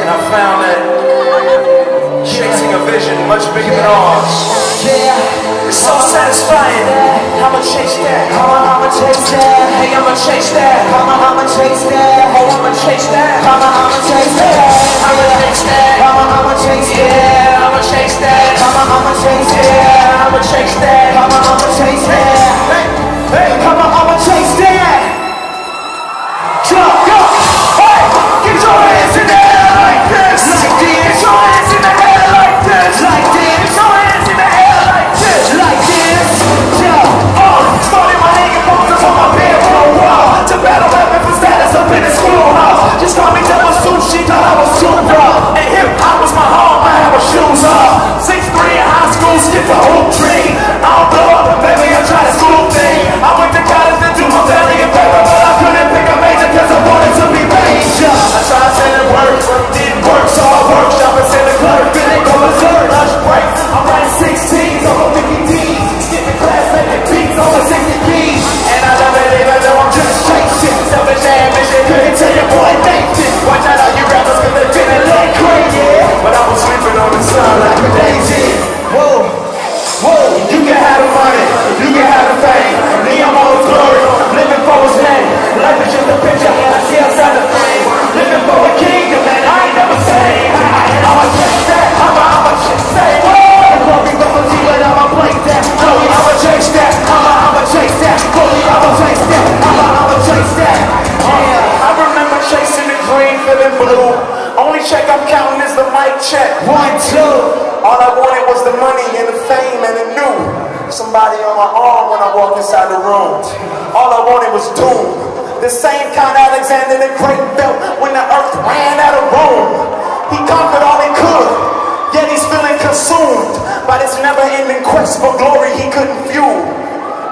and I found that chasing a vision much bigger than ours. Yeah, It's so satisfying. I'ma chase that. Come on, I'ma chase that. Hey, I'ma chase that. Come on, I'ma chase that. Oh, I'ma chase that. Come on, I'ma chase that. I'ma chase that. Come on, I'ma chase that. Yeah, I'ma chase that. Come on, I'ma chase that. I'ma chase that. Come on, I'ma chase that. Feeling blue. Only check I'm counting is the mic check. One, two. All I wanted was the money and the fame and the new. Somebody on my arm when I walk inside the room. All I wanted was doom. The same kind Alexander the Great felt when the earth ran out of room. He conquered all he could, yet he's feeling consumed by this never-ending quest for glory he couldn't fuel.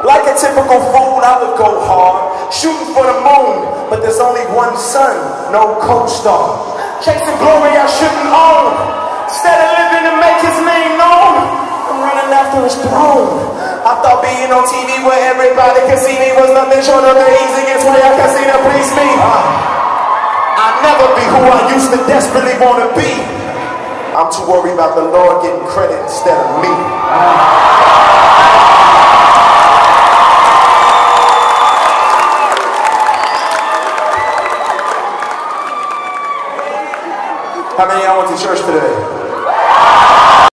Like a typical fool, I would go hard, shooting for the moon, but there's only one sun, no co-star. Chasing glory I shouldn't own, instead of living to make his name known, I'm running after his throne. I thought being on TV where everybody could see me was nothing short of the easiest way I could see to please me. I'll never be who I used to desperately want to be. I'm too worried about the Lord getting credit instead of me. How many y'all went to church today?